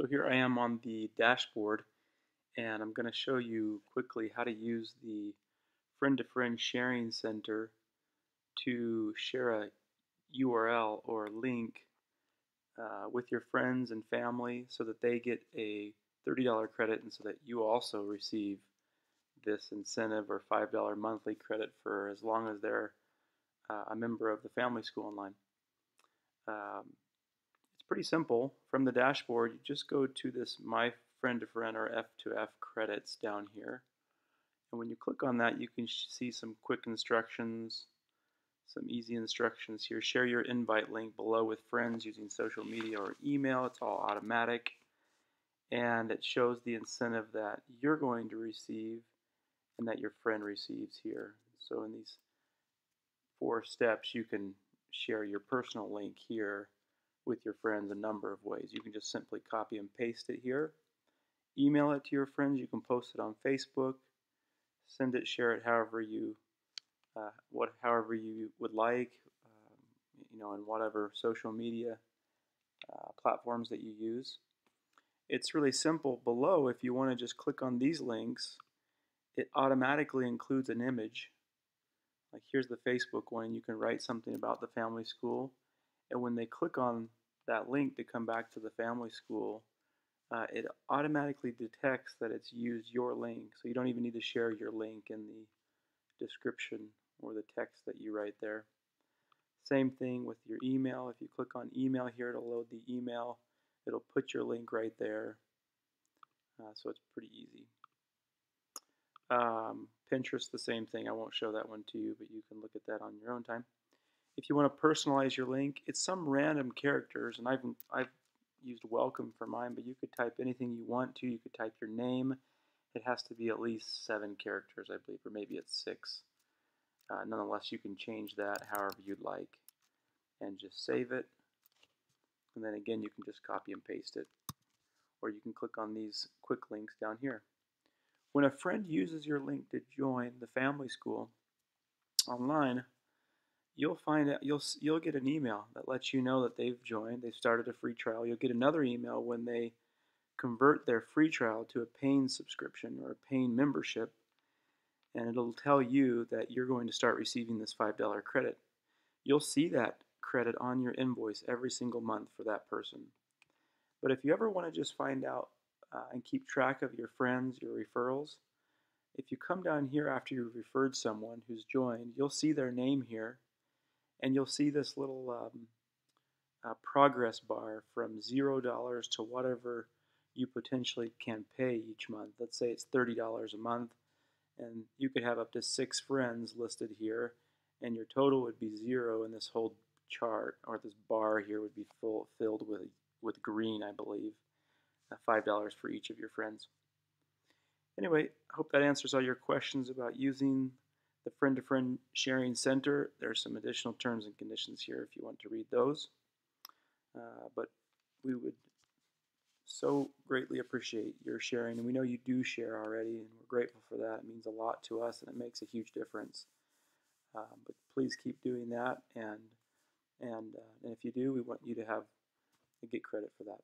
So here I am on the dashboard and I'm going to show you quickly how to use the friend-to-friend sharing center to share a URL or link uh, with your friends and family so that they get a $30 credit and so that you also receive this incentive or $5 monthly credit for as long as they're uh, a member of the family school online. Um, pretty simple. From the dashboard, you just go to this My Friend to Friend or F2F credits down here. And when you click on that, you can see some quick instructions, some easy instructions here. Share your invite link below with friends using social media or email. It's all automatic. And it shows the incentive that you're going to receive and that your friend receives here. So in these four steps, you can share your personal link here with your friends a number of ways. You can just simply copy and paste it here, email it to your friends, you can post it on Facebook, send it, share it however you uh, what however you would like, um, you know, in whatever social media uh, platforms that you use. It's really simple. Below, if you want to just click on these links, it automatically includes an image. Like here's the Facebook one. You can write something about the family school. And when they click on that link to come back to the family school, uh, it automatically detects that it's used your link. So you don't even need to share your link in the description or the text that you write there. Same thing with your email. If you click on email here, it'll load the email. It'll put your link right there. Uh, so it's pretty easy. Um, Pinterest, the same thing. I won't show that one to you, but you can look at that on your own time. If you want to personalize your link, it's some random characters, and I've, I've used welcome for mine, but you could type anything you want to. You could type your name. It has to be at least seven characters, I believe, or maybe it's six. Uh, nonetheless, you can change that however you'd like and just save it. And then again, you can just copy and paste it. Or you can click on these quick links down here. When a friend uses your link to join the family school online, you'll find out you'll you'll get an email that lets you know that they've joined, they've started a free trial. You'll get another email when they convert their free trial to a paying subscription or a paying membership, and it'll tell you that you're going to start receiving this $5 credit. You'll see that credit on your invoice every single month for that person. But if you ever want to just find out uh, and keep track of your friends, your referrals, if you come down here after you've referred someone who's joined, you'll see their name here and you'll see this little um, uh, progress bar from zero dollars to whatever you potentially can pay each month. Let's say it's thirty dollars a month, and you could have up to six friends listed here, and your total would be zero, and this whole chart or this bar here would be full filled with with green, I believe. Uh, Five dollars for each of your friends. Anyway, I hope that answers all your questions about using the friend-to-friend sharing center. There are some additional terms and conditions here if you want to read those. Uh, but we would so greatly appreciate your sharing, and we know you do share already, and we're grateful for that. It means a lot to us, and it makes a huge difference. Um, but please keep doing that, and and, uh, and if you do, we want you to have get credit for that.